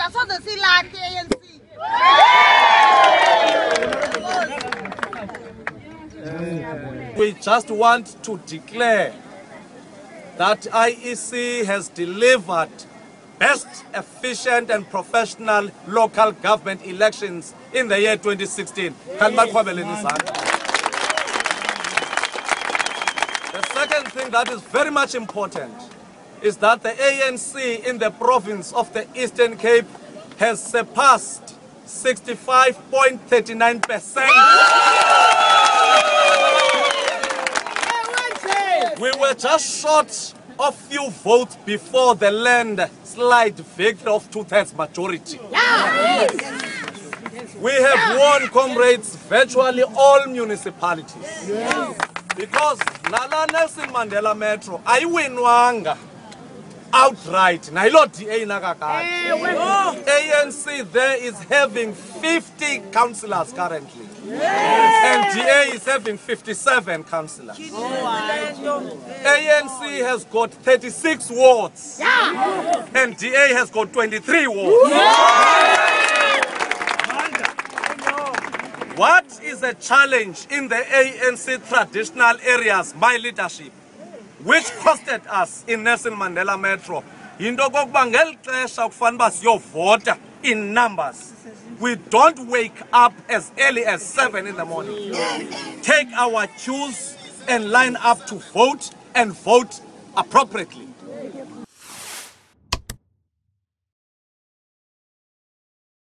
and asoze silahle i-anc We just want to declare that IEC has delivered best, efficient and professional local government elections in the year 2016. Can baqhwabeleni izandla. The second thing that is very much important is that the ANC in the province of the Eastern Cape has surpassed 65.39 percent. We were just short of few votes before the landslide victory of two-thirds majority. We have won, comrades, virtually all municipalities. Because Nala Nelson Mandela Metro, ayiwinwanga outright. Nayilo DA. ANC there is having 50 councillors currently. And DA is having 57 councillors. ANC has got 36 wards. And DA has got 23 wards. What is a challenge in the ANC traditional areas, my leadership, which costed us in Nelson Mandela Metro, into kokuba ngeli xesha siyovota in numbers. We don't wake up as early as 7 in the morning. Take our cues and line up to vote and vote appropriately.